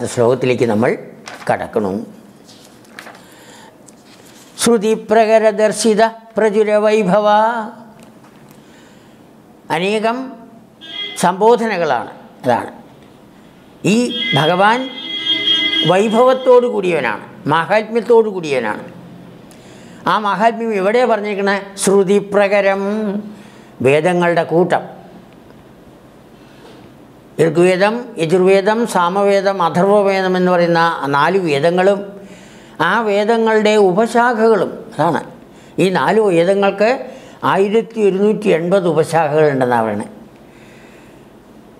ഏഴാമത്തെ ശ്ലോകത്തിലേക്ക് നമ്മൾ കടക്കണം. ശ്രുതിപ്രകരദർശിത പ്രചുരവൈഭവ അനേകം സംബോധനകളാണ് അതാണ്. ഈ ഭഗവാൻ വൈഭവത്തോടു കൂടിയവനാണ് മാഹാത്മ്യത്തോടു കൂടിയവനാണ്. ആ മാഹാത്മ്യം എവിടെ പറഞ്ഞിരിക്കണേ ശ്രുതിപ്രകരം വേദങ്ങളുടെ കൂട്ടം. ഋഗ്വേദം യജുർവേദം സാമവേദം അഥർവവേദം എന്ന് പറയുന്ന നാല് വേദങ്ങളും ആ വേദങ്ങളുടെ ഉപശാഖകളും അതാണ്. ഈ നാല് വേദങ്ങൾക്ക് ആയിരത്തി ഒരുന്നൂറ്റി എൺപത് ഉപശാഖകളുണ്ടെന്നാണ് പറയുന്നത്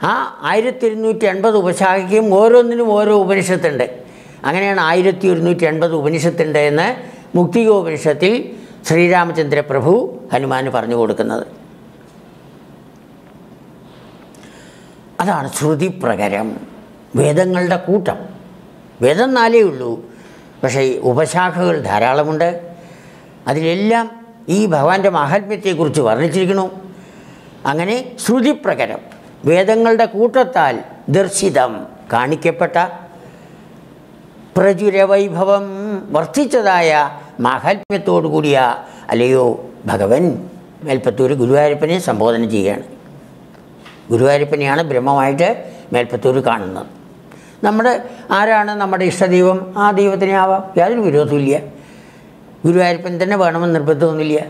ആ ആയിരത്തി ഇരുന്നൂറ്റി എൺപത് ഉപശാഖയ്ക്കും ഓരോന്നിനും ഓരോ ഉപനിഷത്തുണ്ട്. അങ്ങനെയാണ് ആയിരത്തി ഒരുന്നൂറ്റി എൺപത് ഉപനിഷത്തുണ്ട് എന്ന് മുക്തികോപനിഷത്തിൽ ശ്രീരാമചന്ദ്ര പ്രഭു ഹനുമാന് പറഞ്ഞു കൊടുക്കുന്നത്. അതാണ് ശ്രുതി പ്രകരം. വേദങ്ങളുടെ കൂട്ടം. വേദം നാലേ ഉള്ളൂ. പക്ഷേ ഈ ഉപശാഖകൾ ധാരാളമുണ്ട്. അതിലെല്ലാം ഈ ഭഗവാന്റെ മാഹാത്മ്യത്തെക്കുറിച്ച് വർണിച്ചിരിക്കുന്നു. അങ്ങനെ ശ്രുതിപ്രകരം വേദങ്ങളുടെ കൂട്ടത്താൽ ദർശിതം കാണിക്കപ്പെട്ട പ്രചുരവൈഭവം വർദ്ധിച്ചതായ മാഹാത്മ്യത്തോടു കൂടിയ അല്ലയോ ഭഗവൻ മേൽപ്പത്തൂർ ഗുരുവായൂരപ്പനെ സംബോധന ചെയ്യുകയാണ്. ഗുരുവായൂരപ്പനെയാണ് ബ്രഹ്മമായിട്ട് മേൽപ്പത്തൂർ കാണുന്നത്. നമ്മുടെ ആരാണ് നമ്മുടെ ഇഷ്ടദൈവം? ആ ദൈവത്തിനെ ആവാം. യാതൊരു വിരോധമില്ല ഗുരുവായൂരപ്പൻ തന്നെ വേണമെന്ന് നിർബന്ധമൊന്നുമില്ല.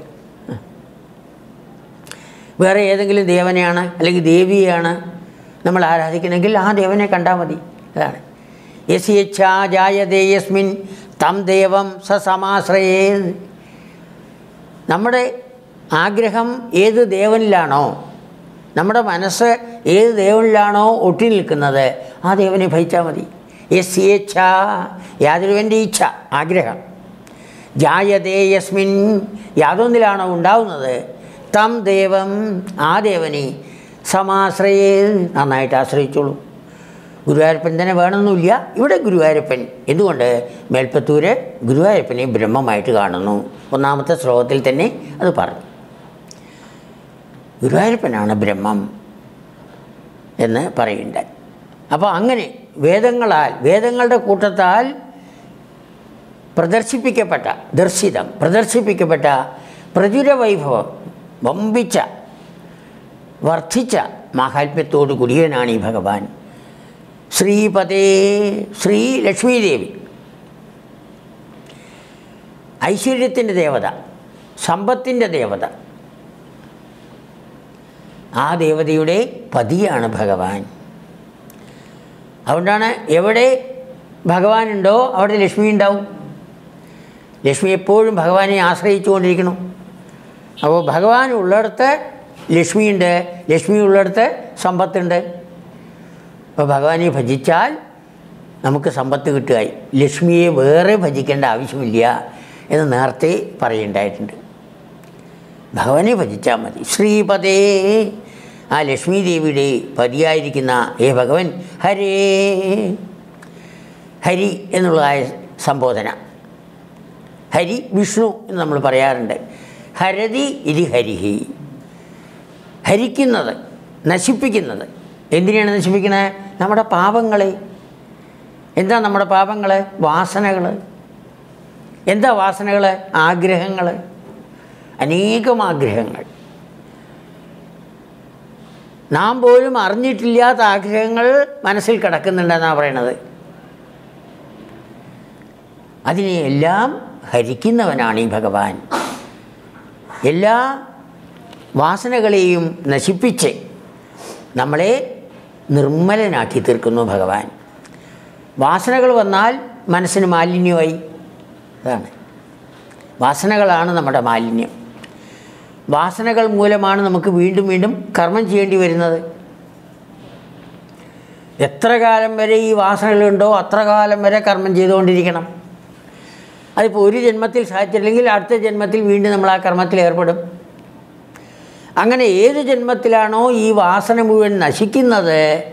വേറെ ഏതെങ്കിലും ദേവനെയാണ് അല്ലെങ്കിൽ ദേവിയാണ് നമ്മൾ ആരാധിക്കണമെങ്കിൽ ആ ദേവനെ കണ്ടാൽ മതി. അതാണ്. യസ് യച്ഛാ ജായതേ യസ്മിൻ തം ദേവം സ സമാശ്രയേ നമ്മുടെ ആഗ്രഹം ഏത് ദേവനിലാണോ നമ്മുടെ മനസ്സ് ഏത് ദേവനിലാണോ ഒട്ടി നിൽക്കുന്നത് ആ ദേവനെ ഭജിച്ചാൽ മതി. യസ് യേച്ഛ യാതൊരുവന്റെ ഇച്ഛ ആഗ്രഹം. ജായതേ യസ്മിൻ യാതൊന്നിലാണോ ഉണ്ടാവുന്നത്? തം ദേവം ആ ദേവനെ സമാശ്രയേ നന്നായിട്ട് ആശ്രയിച്ചോളൂ. ഗുരുവായൂരപ്പൻ തന്നെ വേണമെന്നില്ല. ഇവിടെ ഗുരുവായൂരപ്പൻ എന്തുകൊണ്ട്? മേൽപ്പത്തൂര് ഗുരുവായൂരപ്പനെ ബ്രഹ്മമായിട്ട് കാണുന്നു. ഒന്നാമത്തെ ശ്ലോകത്തിൽ തന്നെ അത് പറഞ്ഞു. ഗുരുവായൂരപ്പനാണ് ബ്രഹ്മം എന്ന് പറയുന്നുണ്ട് അപ്പോൾ അങ്ങനെ വേദങ്ങളാൽ വേദങ്ങളുടെ കൂട്ടത്താൽ പ്രദർശിപ്പിക്കപ്പെട്ട ദർശിതം പ്രദർശിപ്പിക്കപ്പെട്ട പ്രചുരവൈഭവം വമ്പിച്ച വർദ്ധിച്ച മാഹാത്മ്യത്തോടു കൂടിയവനാണ് ഈ ഭഗവാൻ. ശ്രീപതേ ശ്രീ ലക്ഷ്മീദേവി. ഐശ്വര്യത്തിന്റെ ദേവത സമ്പത്തിന്റെ ദേവത. ആ ദേവതയുടെ പതിയാണ് ഭഗവാൻ. അതുകൊണ്ടാണ് എവിടെ ഭഗവാനുണ്ടോ അവിടെ ലക്ഷ്മി ഉണ്ടാവും. ലക്ഷ്മി എപ്പോഴും ഭഗവാനെ ആശ്രയിച്ചുകൊണ്ടിരിക്കണം. അപ്പോൾ ഭഗവാൻ ഉള്ളിടത്ത് ലക്ഷ്മിയുണ്ട് ലക്ഷ്മി ഉള്ളിടത്ത് സമ്പത്തുണ്ട്. അപ്പോൾ ഭഗവാനെ ഭജിച്ചാൽ നമുക്ക് സമ്പത്ത് കിട്ടുകയായി. ലക്ഷ്മിയെ വേറെ ഭജിക്കേണ്ട ആവശ്യമില്ല എന്ന് നേരത്തെ പറയുണ്ടായിട്ടുണ്ട് ഭഗവാനെ ഭജിച്ചാൽ മതി. ശ്രീപദേ. ആ ലക്ഷ്മി ദേവിയുടെ പതിയായിരിക്കുന്ന ഏ ഭഗവൻ ഹരേ. ഹരി എന്നുള്ളതായ സംബോധന. ഹരി വിഷ്ണു എന്ന് നമ്മൾ പറയാറുണ്ട്. ഹരതി ഇതി ഹരിഹി. ഹരിക്കുന്നത് നശിപ്പിക്കുന്നത്. എന്തിനാണ് നശിപ്പിക്കുന്നത് നമ്മുടെ പാപങ്ങളെ. എന്താ നമ്മുടെ പാപങ്ങൾ വാസനകൾ എന്താ വാസനകൾ ആഗ്രഹങ്ങൾ അനേകം ആഗ്രഹങ്ങൾ നാം പോലും അറിഞ്ഞിട്ടില്ലാത്ത ആഗ്രഹങ്ങൾ മനസ്സിൽ കിടക്കുന്നുണ്ടെന്നാണ് പറയണത്. അതിനെയെല്ലാം ഹരിക്കുന്നവനാണ് ഈ ഭഗവാൻ. എല്ലാ വാസനകളെയും നശിപ്പിച്ച് നമ്മളെ നിർമ്മലനാക്കി തീർക്കുന്നു ഭഗവാൻ. വാസനകൾ വന്നാൽ മനസ്സിന് മാലിന്യമായി. അതാണ്. വാസനകളാണ് നമ്മുടെ മാലിന്യം. വാസനകൾ മൂലമാണ് നമുക്ക് വീണ്ടും വീണ്ടും കർമ്മം ചെയ്യേണ്ടി വരുന്നത്. എത്ര കാലം വരെ ഈ വാസനകളുണ്ടോ അത്ര കാലം വരെ കർമ്മം ചെയ്തുകൊണ്ടിരിക്കണം. അതിപ്പോൾ ഒരു ജന്മത്തിൽ സാധിച്ചില്ലെങ്കിൽ അടുത്ത ജന്മത്തിൽ വീണ്ടും നമ്മൾ ആ കർമ്മത്തിൽ ഏർപ്പെടും. അങ്ങനെ ഏത് ജന്മത്തിലാണോ ഈ വാസന മുഴുവൻ നശിക്കുന്നത്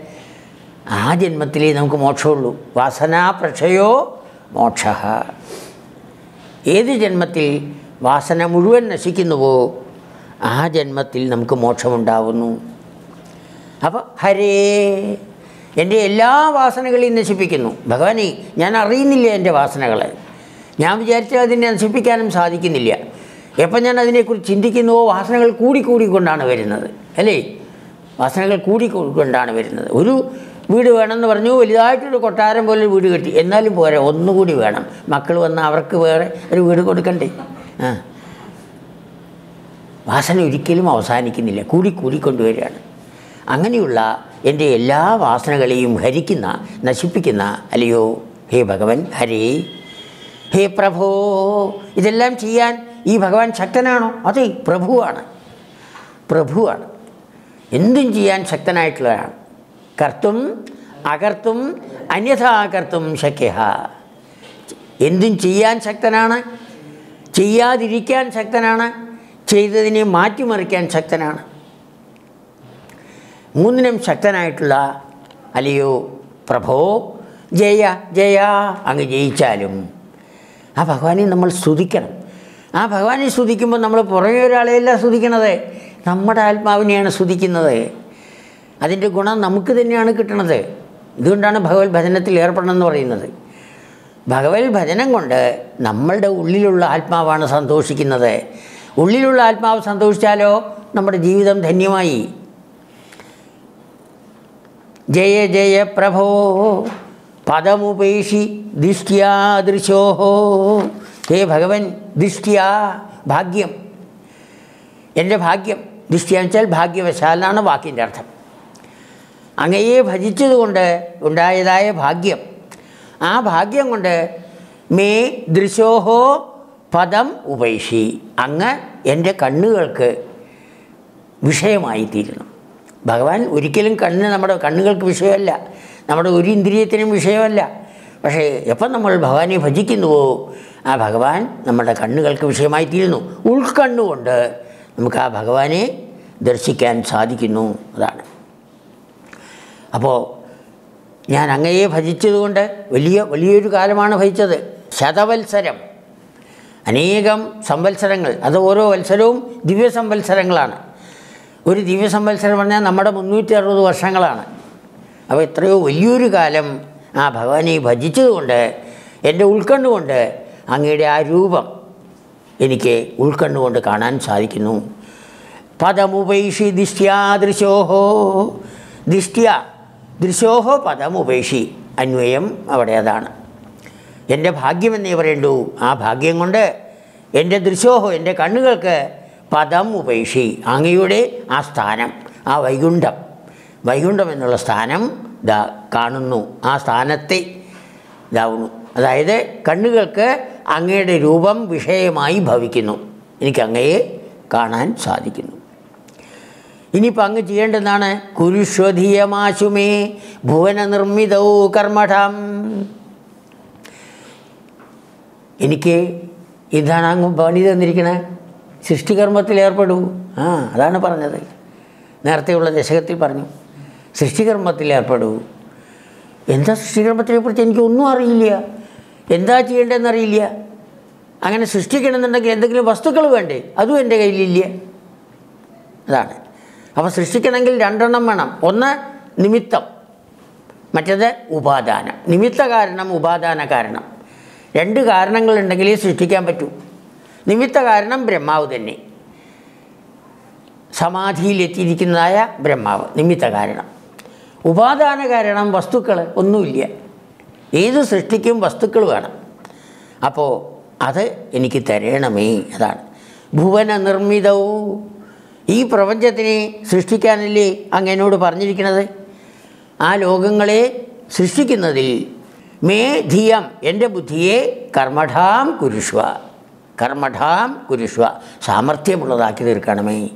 ആ ജന്മത്തിലേ നമുക്ക് മോക്ഷമുള്ളൂ. വാസനാ പ്രക്ഷയോ മോക്ഷ. ഏത് ജന്മത്തിൽ വാസന മുഴുവൻ നശിക്കുന്നുവോ ആ ജന്മത്തിൽ നമുക്ക് മോക്ഷമുണ്ടാവുന്നു. അപ്പോൾ ഹരേ എന്റെ എല്ലാ വാസനകളെയും നശിപ്പിക്കുന്നു. ഭഗവാനെ ഞാൻ അറിയുന്നില്ല എന്റെ വാസനകളെ. ഞാൻ വിചാരിച്ചാൽ അതിനെ നശിപ്പിക്കാനും സാധിക്കുന്നില്ല. എപ്പം ഞാൻ അതിനെക്കുറിച്ച് ചിന്തിക്കുന്നുവോ? വാസനകൾ കൂടിക്കൂടിക്കൊണ്ടാണ് വരുന്നത്. അല്ലേ? വാസനകൾ കൂടിക്കൊണ്ടാണ് വരുന്നത്. ഒരു വീട് വേണമെന്ന് പറഞ്ഞു വലുതായിട്ടൊരു കൊട്ടാരം പോലെ വീട് കെട്ടി. എന്നാലും പോരാ ഒന്നുകൂടി വേണം. മക്കൾ വന്ന് അവർക്ക് വേറെ ഒരു വീട് കൊടുക്കണ്ടേ? ആ. വാസന ഒരിക്കലും അവസാനിക്കുന്നില്ല. കൂടി കൂടിക്കൊണ്ടുവരികയാണ്. അങ്ങനെയുള്ള എന്റെ എല്ലാ വാസനകളെയും ഹരിക്കുന്ന നശിപ്പിക്കുന്ന അല്ലയോ? ഹേ ഭഗവൻ ഹരേ. ഹേ പ്രഭോ ഇതെല്ലാം ചെയ്യാൻ ഈ ഭഗവാൻ ശക്തനാണോ? അതെ പ്രഭുവാണ്. പ്രഭുവാണ്. എന്തും ചെയ്യാൻ ശക്തനായിട്ടുള്ളതാണ് കർത്തും അകർത്തും അന്യഥാകർത്തും ശക്യ എന്തും ചെയ്യാൻ ശക്തനാണ് ചെയ്യാതിരിക്കാൻ ശക്തനാണ് ചെയ്തതിനെ മാറ്റിമറിക്കാൻ ശക്തനാണ്. മൂന്നിനും ശക്തനായിട്ടുള്ള അല്ലയോ പ്രഭോ ജയ ജയ അങ്ങ് ജയിച്ചാലും ആ ഭഗവാനെ നമ്മൾ സ്തുതിക്കണം. ആ ഭഗവാനെ സ്തുതിക്കുമ്പോൾ നമ്മൾ പുറമേ ഒരാളെയല്ല സ്തുതിക്കണത്. നമ്മുടെ ആത്മാവിനെയാണ് സ്തുതിക്കുന്നത്. അതിന്റെ ഗുണം നമുക്ക് തന്നെയാണ് കിട്ടണത്. ഇതുകൊണ്ടാണ് ഭഗവത് ഭജനത്തിൽ ഏർപ്പെടണം എന്ന് പറയുന്നത്. ഭഗവത് ഭജനം കൊണ്ട് നമ്മളുടെ ഉള്ളിലുള്ള ആത്മാവാണ് സന്തോഷിക്കുന്നത്. ഉള്ളിലുള്ള ആത്മാവ് സന്തോഷിച്ചാലോ നമ്മുടെ ജീവിതം ധന്യമായി? ജയ ജയ പ്രഭോ. പദമുപേക്ഷി ദിഷ്ട്യാ ദൃശോഹോ ഹേ ഭഗവൻ ദിഷ്ട്യാ ഭാഗ്യം. എന്റെ ഭാഗ്യം ദിഷ്ട്യ വെച്ചാൽ ഭാഗ്യവശാൽ എന്നാണ് വാക്കിന്റെ അർത്ഥം. അങ്ങയെ ഭജിച്ചതുകൊണ്ട് ഉണ്ടായതായ ഭാഗ്യം. ആ ഭാഗ്യം കൊണ്ട് മേ ദൃശോഹോ പദം ഉപേക്ഷി. അങ്ങ് എന്റെ കണ്ണുകൾക്ക് വിഷയമായിത്തീരുന്നു. ഭഗവാൻ ഒരിക്കലും കണ്ണ് നമ്മുടെ കണ്ണുകൾക്ക് വിഷയമല്ല. നമ്മുടെ ഒരു ഇന്ദ്രിയത്തിനും വിഷയമല്ല. പക്ഷേ എപ്പം നമ്മൾ ഭഗവാനെ ഭജിക്കുന്നുവോ ആ ഭഗവാൻ നമ്മുടെ കണ്ണുകൾക്ക് വിഷയമായിത്തീരുന്നു. ഉൾക്കണ്ണുകൊണ്ട് നമുക്ക് ആ ഭഗവാനെ ദർശിക്കാൻ സാധിക്കുന്നു അതാണ്. അപ്പോൾ ഞാൻ അങ്ങയെ ഭജിച്ചതുകൊണ്ട് വലിയ വലിയൊരു കാലമാണ് ഭജിച്ചത്. ശതവത്സരം. അനേകം സംവത്സരങ്ങൾ അത് ഓരോ വത്സരവും ദിവ്യ സംവത്സരങ്ങളാണ്. ഒരു ദിവ്യ സംവത്സരം പറഞ്ഞാൽ നമ്മുടെ മുന്നൂറ്റി അറുപത് വർഷങ്ങളാണ്. അപ്പോൾ എത്രയോ വലിയൊരു കാലം ആ ഭഗവാനെ ഭജിച്ചതുകൊണ്ട് എന്റെ ഉൾക്കണ്ണുകൊണ്ട് അങ്ങയുടെ ആ രൂപം എനിക്ക് ഉൾക്കണ്ണുകൊണ്ട് കാണാൻ സാധിക്കുന്നു. പദമുപേക്ഷി ദിഷ്ട്യാദൃശോഹോ ദിഷ്ട്യ ദൃശോഹോ പദമുപേക്ഷി അന്വയം അവിടെ അതാണ്. എന്റെ ഭാഗ്യമെന്നേ പറയണ്ടൂ. ആ ഭാഗ്യം കൊണ്ട് എന്റെ ദൃശോഹോ എന്റെ കണ്ണുകൾക്ക് പദം ഉപേക്ഷി. അങ്ങയുടെ ആ സ്ഥാനം ആ വൈകുണ്ഠം. വൈകുണ്ഠം എന്നുള്ള സ്ഥാനം ദാ കാണുന്നു. ആ സ്ഥാനത്തെ ഇതാവുന്നു. അതായത് കണ്ണുകൾക്ക് അങ്ങയുടെ രൂപം വിഷയമായി ഭവിക്കുന്നു. എനിക്ക് അങ്ങയെ കാണാൻ സാധിക്കുന്നു. ഇനിയിപ്പോൾ അങ്ങ് ചെയ്യേണ്ടതാണ് കുരുഷ്വധീയമാശുമേ ഭുവന നിർമ്മിതൗ കർമ്മഠം. എനിക്ക് ഇതാണ് അങ്ങ് പണി തന്നിരിക്കണേ. സൃഷ്ടികർമ്മത്തിൽ ഏർപ്പെടൂ ആ അതാണ് പറഞ്ഞത്. നേരത്തെയുള്ള ദശകത്തിൽ പറഞ്ഞു സൃഷ്ടികർമ്മത്തിൽ ഏർപ്പെടൂ എന്താ സൃഷ്ടികർമ്മത്തിനെ കുറിച്ച് എനിക്കൊന്നും അറിയില്ല. എന്താ ചെയ്യേണ്ടതെന്ന് അറിയില്ല അങ്ങനെ സൃഷ്ടിക്കണമെന്നുണ്ടെങ്കിൽ എന്തെങ്കിലും വസ്തുക്കൾ വേണ്ടേ? അതും എന്റെ കയ്യിലില്ല. അതാണ്. അപ്പോൾ സൃഷ്ടിക്കണമെങ്കിൽ രണ്ടെണ്ണം വേണം. ഒന്ന് നിമിത്തം മറ്റേത് ഉപാദാനം. നിമിത്ത കാരണം ഉപാദാന കാരണം രണ്ട് കാരണങ്ങളുണ്ടെങ്കിലേ സൃഷ്ടിക്കാൻ പറ്റൂ. നിമിത്ത കാരണം ബ്രഹ്മാവ് തന്നെ. സമാധിയിലെത്തിയിരിക്കുന്നതായ ബ്രഹ്മാവ് നിമിത്ത കാരണം. ഉപാദാന കാരണം വസ്തുക്കൾ ഒന്നുമില്ല. ഏത് സൃഷ്ടിക്കും വസ്തുക്കൾ വേണം. അപ്പോൾ അത് എനിക്ക് തരണമേ അതാണ്. ഭുവന നിർമ്മിതവും ഈ പ്രപഞ്ചത്തിനെ സൃഷ്ടിക്കാനല്ലേ അങ്ങ് എന്നോട് പറഞ്ഞിരിക്കുന്നത്? ആ ലോകങ്ങളെ സൃഷ്ടിക്കുന്നതിൽ മേ ധിയം എന്റെ ബുദ്ധിയെ കർമ്മഠാം കുരുഷ്വ കർമ്മഠാം കുരുഷ്വ സാമർഥ്യമുള്ളതാക്കി തീർക്കണമേ.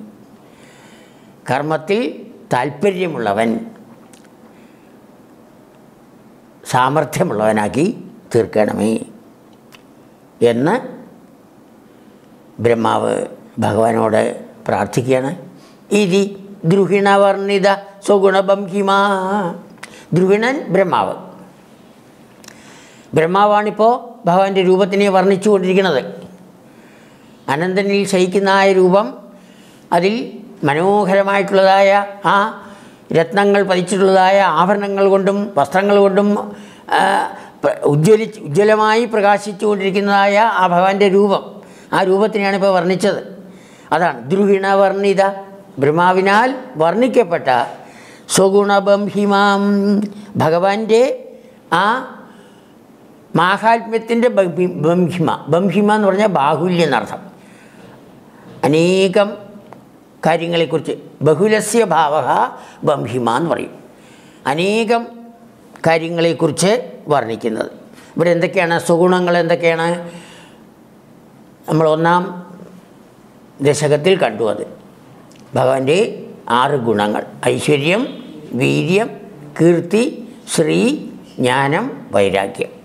കർമ്മത്തിൽ താല്പര്യമുള്ളവൻ സാമർഥ്യമുള്ളവനാക്കി തീർക്കണമേ എന്ന് ബ്രഹ്മാവ് ഭഗവാനോട് പ്രാർത്ഥിക്കുകയാണ്. ഇതി ദ്രുഹിണവർണിത സ്വഗുണബംഹിമാ ദ്രുഹിണൻ ബ്രഹ്മാവ്. ബ്രഹ്മാവാണിപ്പോൾ ഭഗവാന്റെ രൂപത്തിനെ വർണിച്ചു കൊണ്ടിരിക്കുന്നത് അനന്തനിൽ ശയിക്കുന്ന ആ രൂപം അതിൽ മനോഹരമായിട്ടുള്ളതായ ആ രത്നങ്ങൾ പതിച്ചിട്ടുള്ളതായ ആഭരണങ്ങൾ കൊണ്ടും വസ്ത്രങ്ങൾ കൊണ്ടും ഉജ്ജ്വലിച്ച് ഉജ്ജ്വലമായി പ്രകാശിച്ചുകൊണ്ടിരിക്കുന്നതായ ആ ഭഗവാന്റെ രൂപം. ആ രൂപത്തിനെയാണ് ഇപ്പോൾ വർണിച്ചത്. അതാണ് ദ്രുഹിണ വർണിത ബ്രഹ്മാവിനാൽ വർണിക്കപ്പെട്ട സ്വഗുണബംഹിമാം ഭഗവാന്റെ ആ മാഹാത്മ്യത്തിന്റെ ബംഹി- ബംഹിമ ബംഹിമ എന്ന് പറഞ്ഞാൽ ബാഹുല്യം എന്നർത്ഥം. അനേകം കാര്യങ്ങളെക്കുറിച്ച് ബഹുലസ്യ ഭാവ ബംഹിമ എന്ന് പറയും. അനേകം കാര്യങ്ങളെക്കുറിച്ച് വർണിക്കുന്നത്. ഇവിടെ എന്തൊക്കെയാണ്? സുഗുണങ്ങൾ എന്തൊക്കെയാണ്? നമ്മൾ ഒന്നാം ദശകത്തിൽ കണ്ടു അത്. ഭഗവാന്റെ ആറ് ഗുണങ്ങൾ. ഐശ്വര്യം വീര്യം കീർത്തി ശ്രീ ജ്ഞാനം വൈരാഗ്യം.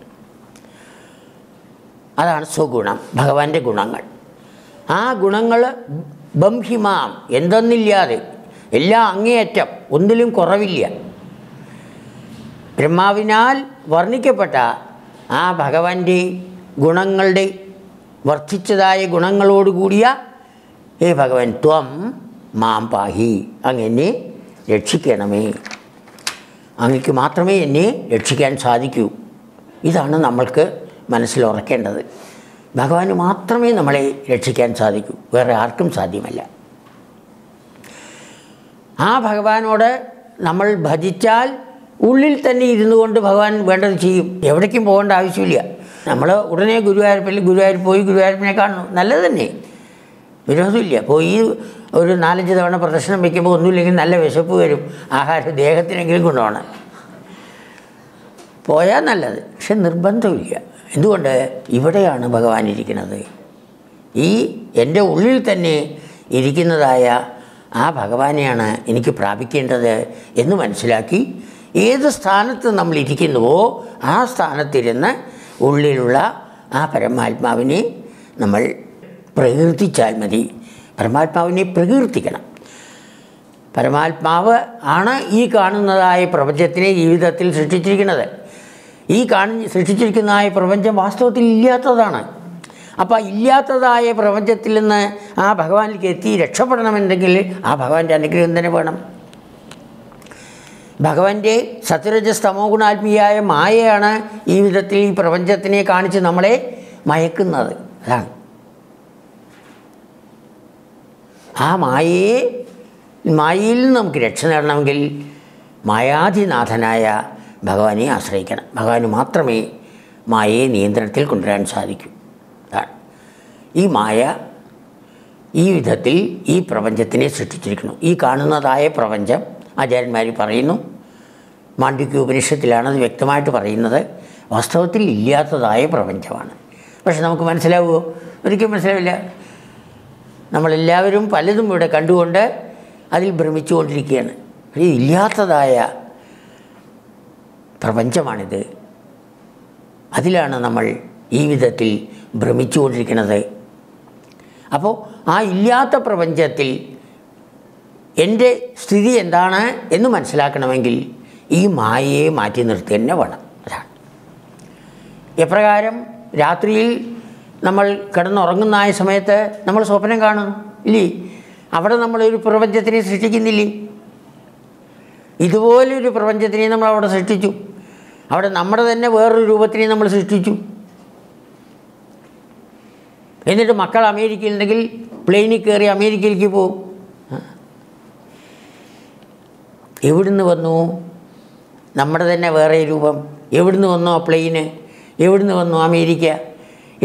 അതാണ് സ്വഗുണം ഭഗവാന്റെ ഗുണങ്ങൾ. ആ ഗുണങ്ങൾ ബംഹിമാം എന്തെന്നില്ലാതെ എല്ലാം അങ്ങേയറ്റം ഒന്നിലും കുറവില്ല. ബ്രഹ്മാവിനാൽ വർണിക്കപ്പെട്ട ആ ഭഗവാന്റെ ഗുണങ്ങളുടെ വർദ്ധിച്ചതായ ഗുണങ്ങളോടുകൂടിയ ഹേ ഭഗവൻ ത്വം മാം പാഹി അങ്ങനെ രക്ഷിക്കണമേ. അങ്ങക്ക് മാത്രമേ എന്നെ രക്ഷിക്കാൻ സാധിക്കൂ. ഇതാണ് നമ്മൾക്ക് മനസ്സിൽ ഉറക്കേണ്ടത്. ഭഗവാന് മാത്രമേ നമ്മളെ രക്ഷിക്കാൻ സാധിക്കൂ. വേറെ ആർക്കും സാധ്യമല്ല. ആ ഭഗവാനോട് നമ്മൾ ഭജിച്ചാൽ ഉള്ളിൽ തന്നെ ഇരുന്നു കൊണ്ട് ഭഗവാൻ വേണ്ടത് ചെയ്യും. എവിടേക്കും പോകേണ്ട ആവശ്യമില്ല. നമ്മൾ ഉടനെ ഗുരുവായൂരപ്പിൽ ഗുരുവായൂർ പോയി ഗുരുവായൂരപ്പിനെ കാണുന്നു. നല്ലത് തന്നെ. വിരോധമില്ല. പോയി ഒരു നാലഞ്ച് തവണ പ്രദർശനം വയ്ക്കുമ്പോൾ ഒന്നുമില്ലെങ്കിൽ നല്ല വിശപ്പ് വരും. ആഹാരം ദേഹത്തിനെങ്കിലും കൊണ്ടുപോകണം. പോയാൽ നല്ലത്. പക്ഷെ നിർബന്ധമില്ല. എന്തുകൊണ്ട് ഇവിടെയാണ് ഭഗവാൻ ഇരിക്കുന്നത്? ഈ എന്റെ ഉള്ളിൽ തന്നെ ഇരിക്കുന്നതായ ആ ഭഗവാനെയാണ് എനിക്ക് പ്രാപിക്കേണ്ടത് എന്ന് മനസ്സിലാക്കി ഏത് സ്ഥാനത്ത് നമ്മൾ ഇരിക്കുന്നുവോ ആ സ്ഥാനത്തിരുന്ന് ഉള്ളിലുള്ള ആ പരമാത്മാവിനെ നമ്മൾ പ്രകീർത്തിച്ചാൽ മതി. പരമാത്മാവിനെ പ്രകീർത്തിക്കണം. പരമാത്മാവ് ആണ് ഈ കാണുന്നതായ പ്രപഞ്ചത്തിനെ ജീവിതത്തിൽ സൃഷ്ടിച്ചിരിക്കുന്നത്. ഈ കാണി സൃഷ്ടിച്ചിരിക്കുന്ന ആ പ്രപഞ്ചം വാസ്തവത്തിൽ ഇല്ലാത്തതാണ്. അപ്പോൾ ഇല്ലാത്തതായ പ്രപഞ്ചത്തിൽ നിന്ന് ആ ഭഗവാനിലേക്ക് എത്തി രക്ഷപ്പെടണമെന്നുണ്ടെങ്കിൽ ആ ഭഗവാന്റെ അനുഗ്രഹം തന്നെ വേണം. ഭഗവാന്റെ സത്യരജസ്തമോ ഗുണാത്മീയായ മായയാണ് ഈ വിധത്തിൽ ഈ പ്രപഞ്ചത്തിനെ കാണിച്ച് നമ്മളെ മയക്കുന്നത്. അതാണ്. ആ മായയെ മായയിൽ നിന്ന് നമുക്ക് രക്ഷ നേടണമെങ്കിൽ മായാധിനാഥനായ ഭഗവാനെ ആശ്രയിക്കണം. ഭഗവാന് മാത്രമേ മായയെ നിയന്ത്രണത്തിൽ കൊണ്ടുവരാൻ സാധിക്കൂ. അതാണ്. ഈ മായ ഈ വിധത്തിൽ ഈ പ്രപഞ്ചത്തിനെ സൃഷ്ടിച്ചിരിക്കുന്നു. ഈ കാണുന്നതായ പ്രപഞ്ചം ആചാര്യന്മാർ പറയുന്നു മാണ്ഡ്യക്യ ഉപനിഷത്തിലാണ് അത് വ്യക്തമായിട്ട് പറയുന്നത് വാസ്തവത്തിൽ ഇല്ലാത്തതായ പ്രപഞ്ചമാണ്. പക്ഷെ നമുക്ക് മനസ്സിലാവുമോ? ഒരിക്കലും മനസ്സിലാവില്ല. നമ്മളെല്ലാവരും പലതും ഇവിടെ കണ്ടുകൊണ്ട് അതിൽ ഭ്രമിച്ചുകൊണ്ടിരിക്കുകയാണ്. ഇല്ലാത്തതായ പ്രപഞ്ചമാണിത്. അതിലാണ് നമ്മൾ ഈ വിധത്തിൽ ഭ്രമിച്ചുകൊണ്ടിരിക്കുന്നത്. അപ്പോൾ ആ ഇല്ലാത്ത പ്രപഞ്ചത്തിൽ എന്റെ സ്ഥിതി എന്താണ് എന്ന് മനസ്സിലാക്കണമെങ്കിൽ ഈ മായയെ മാറ്റി നിർത്തി തന്നെ വേണം. അതാണ്. എപ്രകാരം രാത്രിയിൽ നമ്മൾ കിടന്നുറങ്ങുന്ന സമയത്ത് നമ്മൾ സ്വപ്നം കാണുന്നു. ഇല്ലേ? അവിടെ നമ്മളൊരു പ്രപഞ്ചത്തിനെ സൃഷ്ടിക്കുന്നില്ലേ? ഇതുപോലൊരു പ്രപഞ്ചത്തിനെ നമ്മൾ അവിടെ സൃഷ്ടിച്ചു. അവിടെ നമ്മുടെ തന്നെ വേറൊരു രൂപത്തിനെ നമ്മൾ സൃഷ്ടിച്ചു. എന്നിട്ട് മക്കൾ അമേരിക്കയിൽ ഉണ്ടെങ്കിൽ പ്ലെയിനിൽ കയറി അമേരിക്കയിലേക്ക് പോകും. എവിടുന്ന് വന്നു? നമ്മുടെ തന്നെ വേറെ രൂപം. എവിടുന്ന് വന്നു ആ പ്ലെയിന് എവിടുന്ന് വന്നു അമേരിക്ക?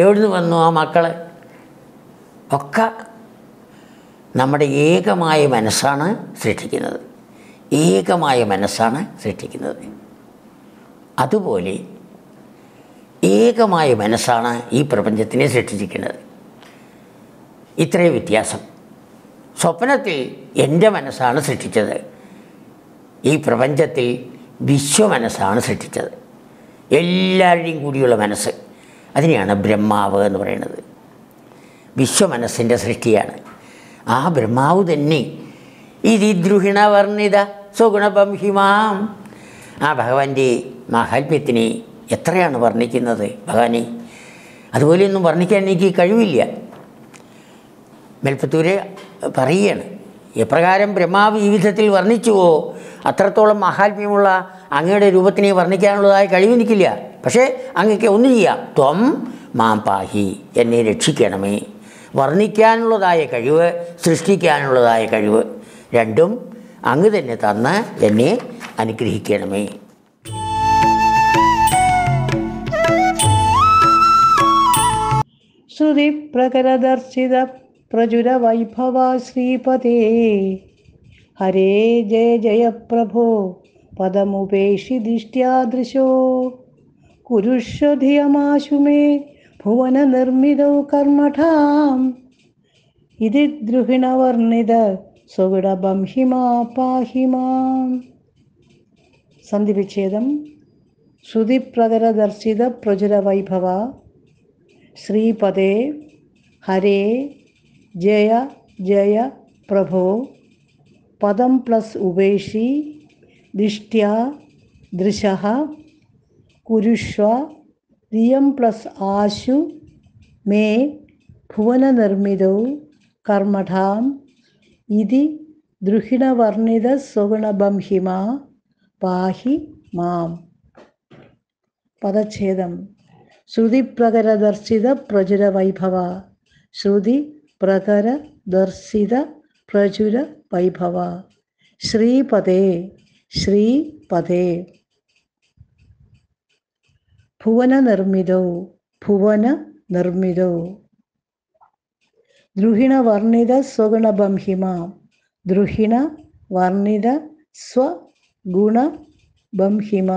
എവിടുന്ന് വന്നു ആ മക്കൾ ഒക്കെ നമ്മുടെ ഏകമായ മനസ്സാണ് സൃഷ്ടിക്കുന്നത്. ഏകമായ മനസ്സാണ് സൃഷ്ടിക്കുന്നത്. അതുപോലെ ഏകമായ മനസ്സാണ് ഈ പ്രപഞ്ചത്തിനെ സൃഷ്ടിച്ചിരിക്കുന്നത്. ഇത്രയും വ്യത്യാസം. സ്വപ്നത്തിൽ എന്റെ മനസ്സാണ് സൃഷ്ടിച്ചത്. ഈ പ്രപഞ്ചത്തിൽ വിശ്വമനസ്സാണ് സൃഷ്ടിച്ചത്. എല്ലാവരുടെയും കൂടിയുള്ള മനസ്സ്. അതിനെയാണ് ബ്രഹ്മാവ് എന്ന് പറയുന്നത്. വിശ്വമനസ്സിന്റെ സൃഷ്ടിയാണ്. ആ ബ്രഹ്മാവ് തന്നെ. ഇതിദ്രുഹിണ വർണിത സുഗുണബംഹിമാം. ആ ഭഗവാന്റെ മാഹാത്മ്യത്തിനെ എത്രയാണ് വർണിക്കുന്നത് ഭഗവാനെ? അതുപോലെയൊന്നും വർണിക്കാൻ എനിക്ക് കഴിവില്ല. മേൽപ്പത്തൂര് പറയുകയാണ് എപ്രകാരം ബ്രഹ്മാവ് ഈ വിധത്തിൽ വർണിച്ചുവോ? അത്രത്തോളം മഹാത്മ്യമുള്ള അങ്ങയുടെ രൂപത്തിനെ വർണിക്കാനുള്ളതായ കഴിവ് എനിക്കില്ല. പക്ഷേ അങ്ങക്ക് ഒന്ന് ചെയ്യാം. ത്വം മാം പാഹി. എന്നെ രക്ഷിക്കണമേ. വർണിക്കാനുള്ളതായ കഴിവ് സൃഷ്ടിക്കാനുള്ളതായ കഴിവ് രണ്ടും അങ്ങ് തന്നെ തന്ന് എന്നെ അനുഗ്രഹിക്കണമേ ശ്രുതിപ്രകരദർശിത പ്രചുരവൈഭവ ശ്രീപതേ ഹരേ ജയ ജയ പ്രഭോ പദമുപേഷി ദിഷ്ട്യാദൃശോ കുരുഷ്വധിയമാശു മേ ഭുവനനിർമ്മിതൗ കർമ്മഠാം ഇതി ദ്രുഹിണവർണിത സ്വഗുണബംഹിമാ പാഹി മാം സന്ധിവിച്ഛേദം. ശ്രുതിപ്രകരദർശിത പ്രചുരവൈഭവ. ശ്രീപദേ ഹരേ ജയ ജയ പ്രഭോ. പദം പ്ലസ് ഉപേഷി ദിഷ്ട്യ ദൃശ. കുരുഷ്വ റിയം പ്ലസ് ആശു മേ ഭുവനനിർമ്മിതൗ കർമ്മഠാം. ഇതി ദ്രുഹിണവർണിത സ്വഗുണബംഹിമ. പാഹി മാം. പദച്ഛേദം. ശ്രുതിപ്രകരദർശിത പ്രചുര വൈഭവ ശ്രുതി പ്രകര ദർശിത പ്രചുര വൈഭവ ശ്രീപദേ ശ്രീപദേ. ഭുവന നിർമ്മിതൗ ഭുവന നിർമ്മിതൗ ദ്രുഹിണ വർണിത സ്വഗുണബംഹിമ ദ്രുഹിണ വർണിത സ്വഗുണ ബംഹിമ